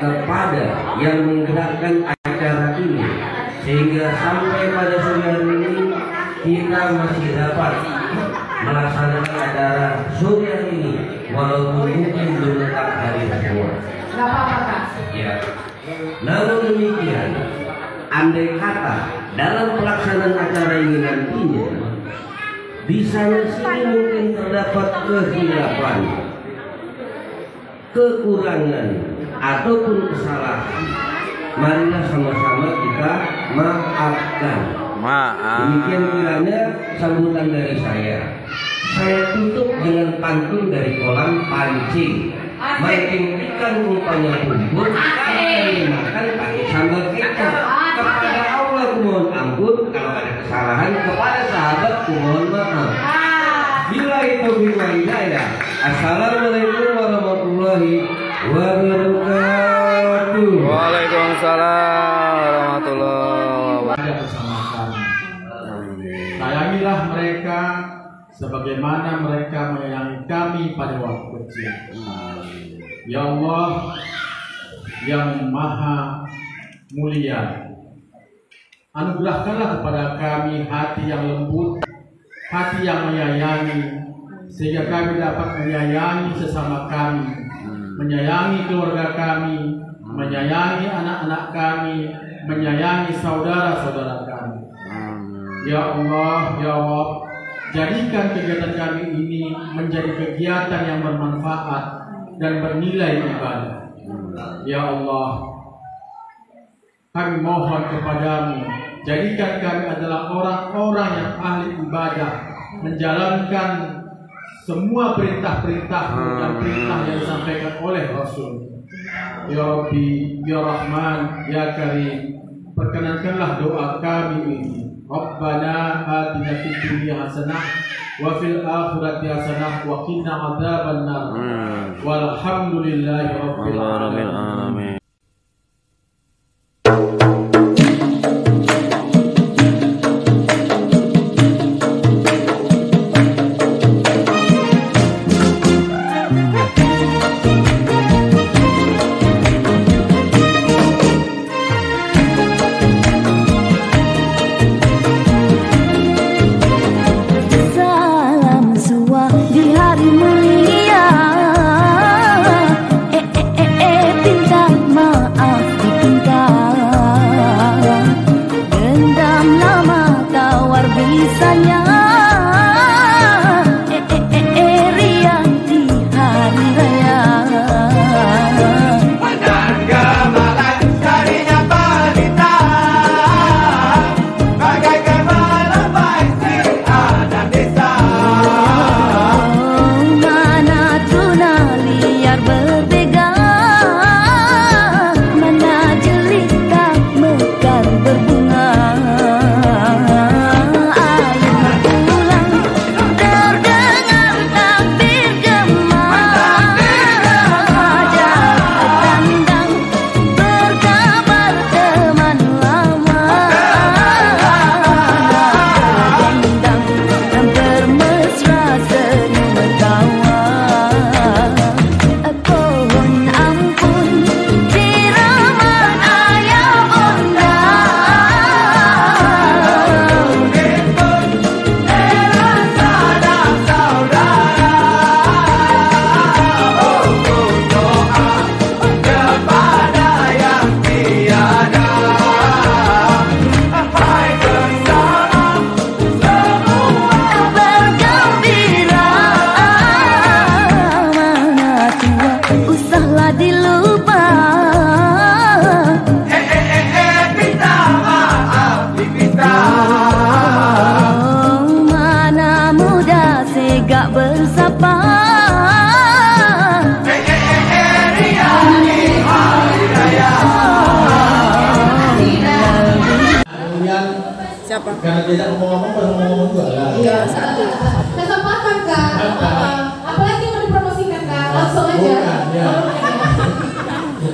kepada yang menggerakkan acara ini sehingga sampai pada sore hari ini kita masih dapat melaksanakan acara sore ini walaupun mungkin belum tetap hari semua. Ya. Namun demikian, andai kata dalam pelaksanaan acara ini nantinya di sana sini mungkin terdapat kehilapan, kekurangan ataupun kesalahan. Marilah sama-sama kita maafkan. Maaf. Demikian kiranya sambutan dari saya. Saya tutup dengan pantun dari kolam pancing. Mancing ikan rupanya kumpul, dimakan pakai sambal kecap. Kepada Allah kumohon ampun, kalau ada kesalahan kepada sahabat kumohon maaf. Bila itu bila hidayah. Assalamualaikum warahmatullahi wabarakatuh. Waalaikumsalam warahmatullahi wabarakatuh. Sayangilah mereka sebagaimana mereka menyayangi kami pada waktu kecil. Ya Allah yang maha mulia, anugerahkanlah kepada kami hati yang lembut, hati yang menyayangi, sehingga kami dapat menyayangi sesama kami, menyayangi keluarga kami, menyayangi anak-anak kami, menyayangi saudara-saudara kami. Ya Allah, ya Allah, jadikan kegiatan kami ini menjadi kegiatan yang bermanfaat dan bernilai ibadah. Ya Allah, kami mohon kepadamu, jadikan kami adalah orang-orang yang ahli ibadah, menjalankan semua perintah-perintahmu dan perintah yang disampaikan oleh Rasul. Ya Rabbi, Ya Rahman, Ya Karim, perkenankanlah doa kami ini. Rabbana atina fid dunya hasanah wa fil akhirati hasanah wa qina adzaban nar. Hmm. Walhamdulillahi rabbil Amin alamin. amin.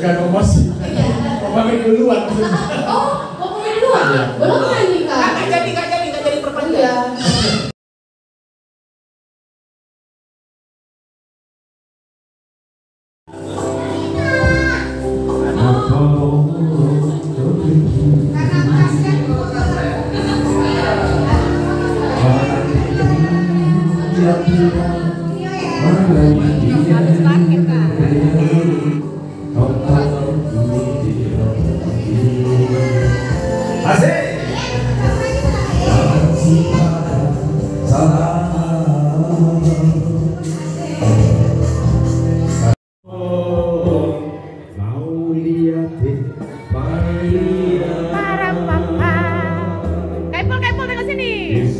Bukan promosi. Ngomongin duluan. Oh, mau pemilu dua? Iya. Belum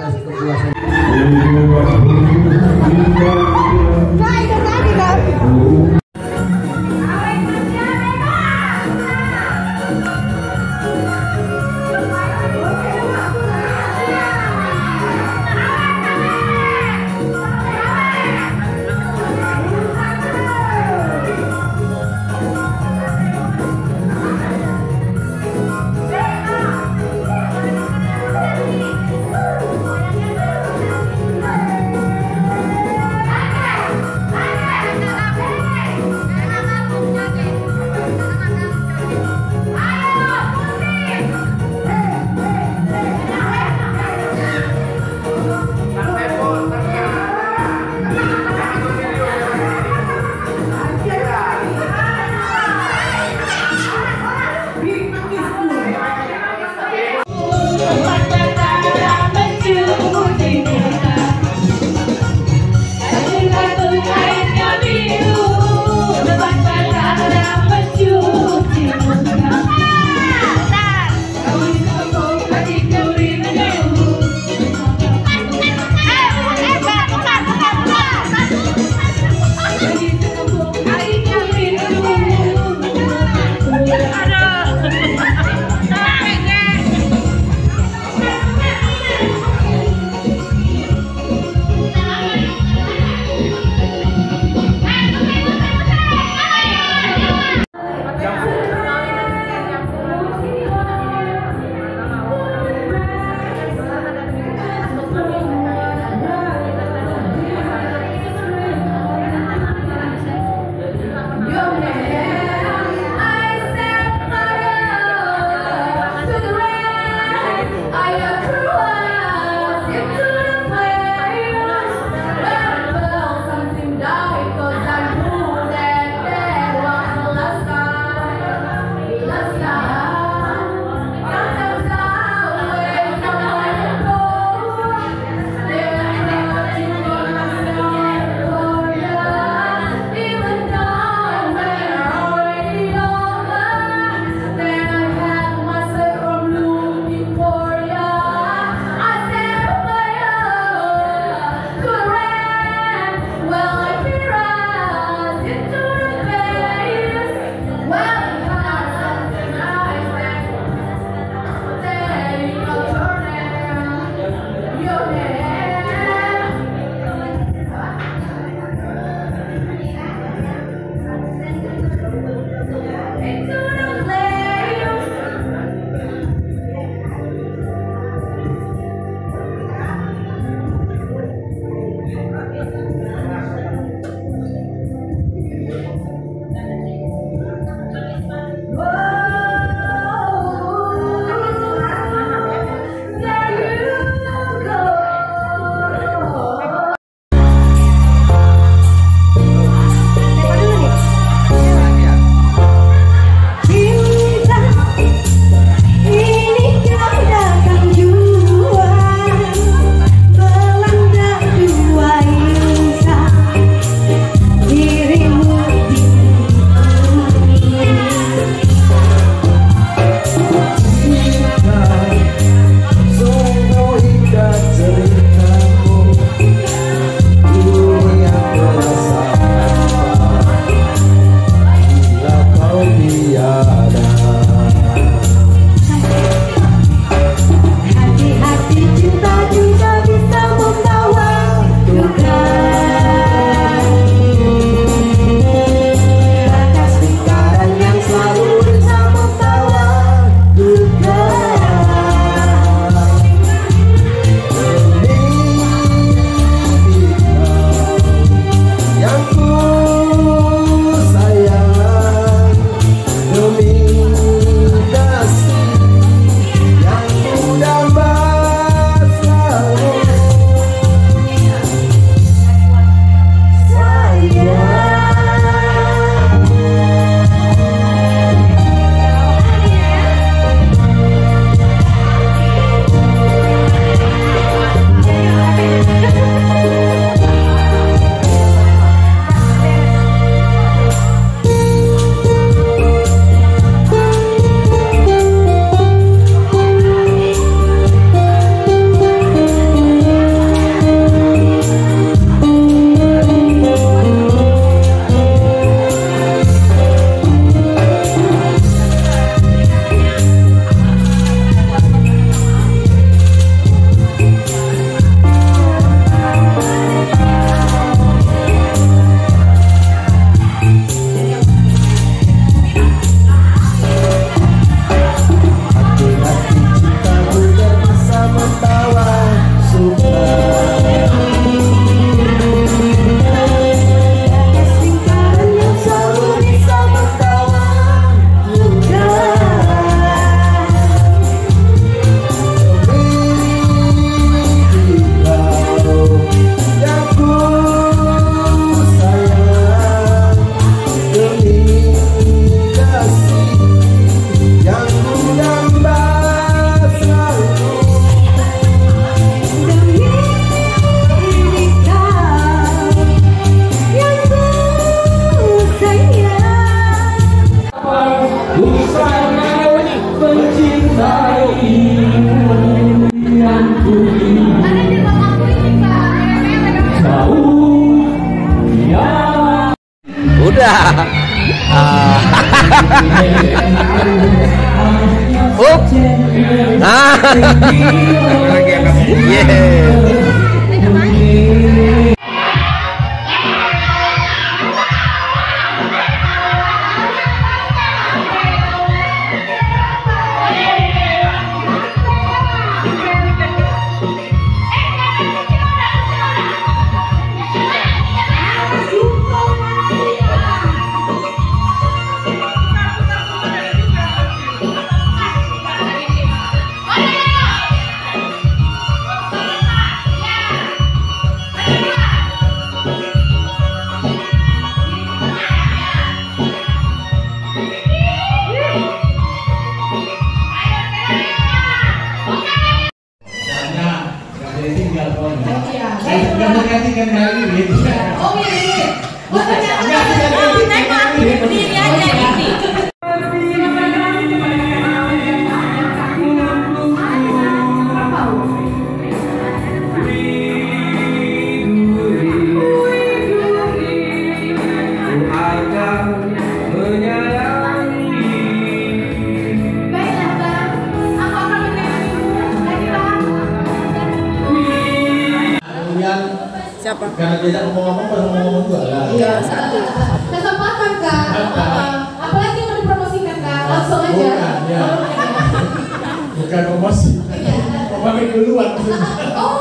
atas perbuatan. beda ngomong-ngomong pas ngomong-ngomong juga lah. Iya, satu. Kesempatan kak. Apalagi mau dipromosikan kak, langsung aja. Bukan, ya. Bukan promosi. Iya. Pemakai duluan. Oh,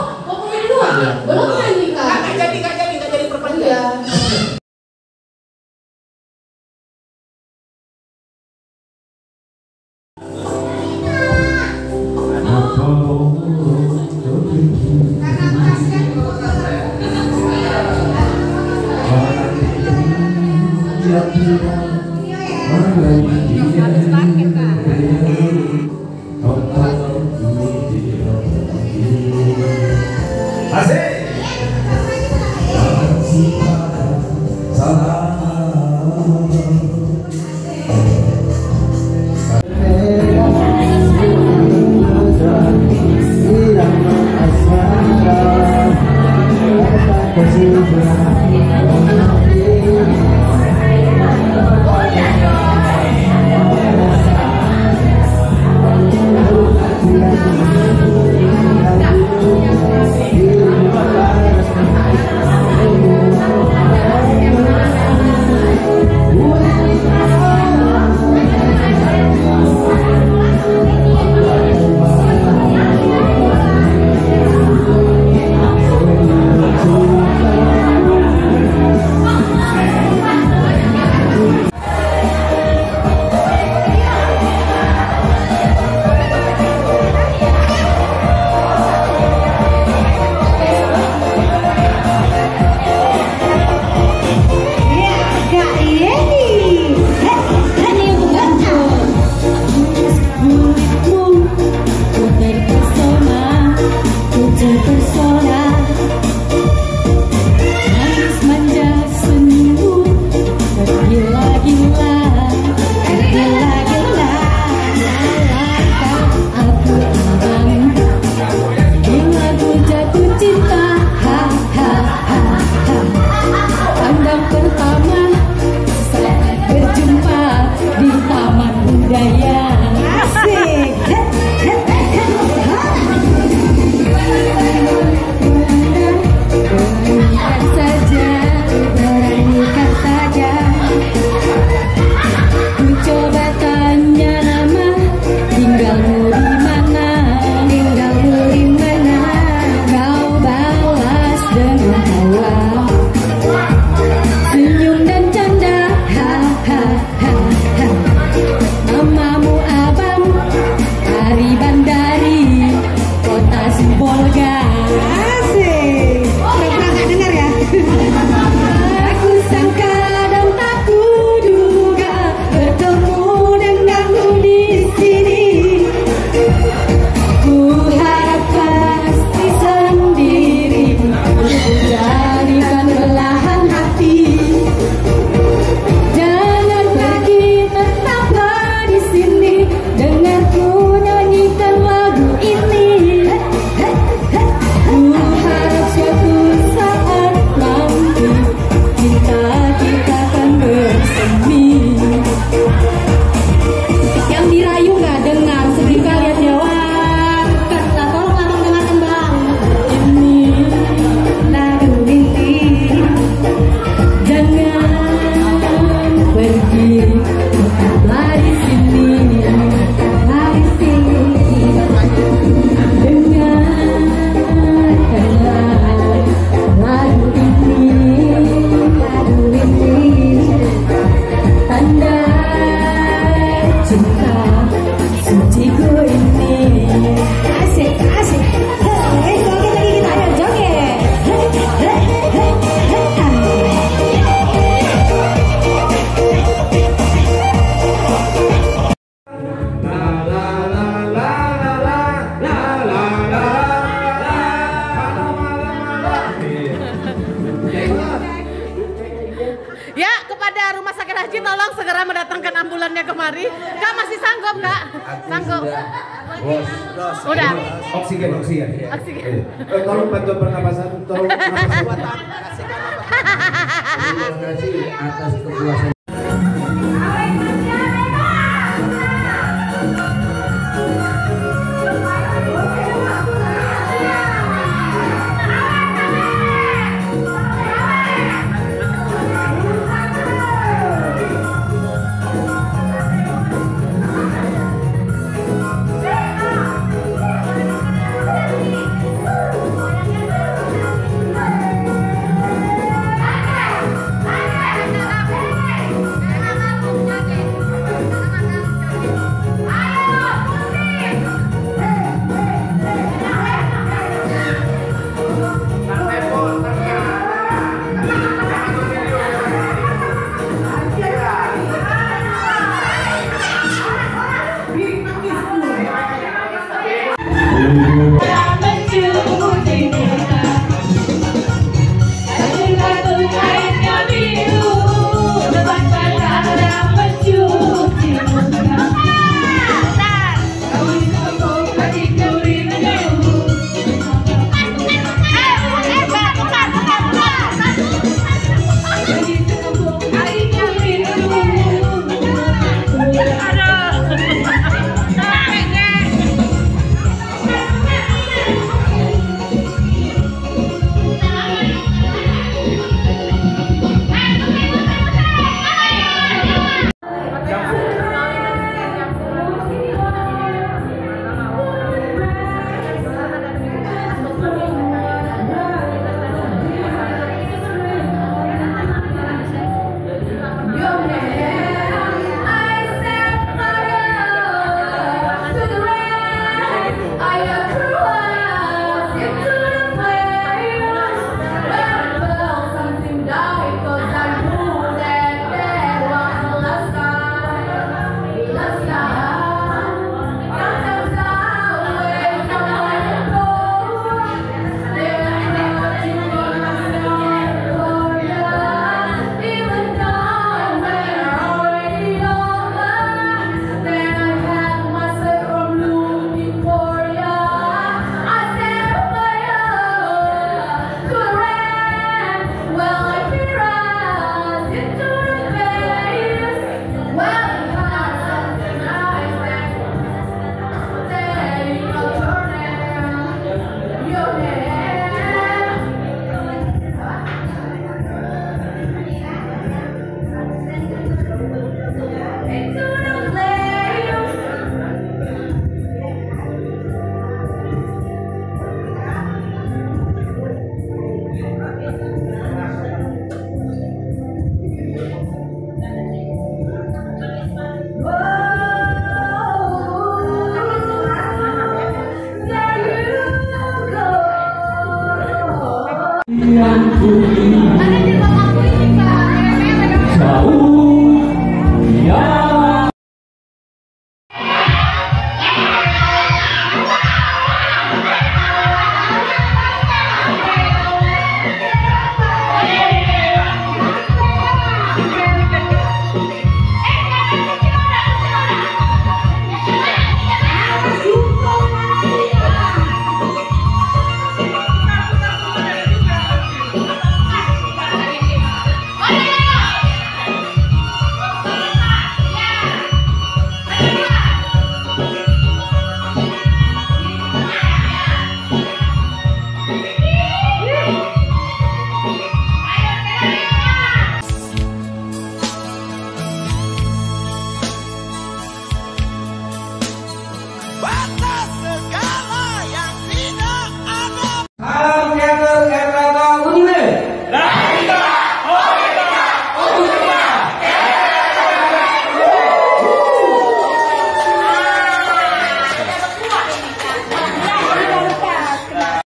to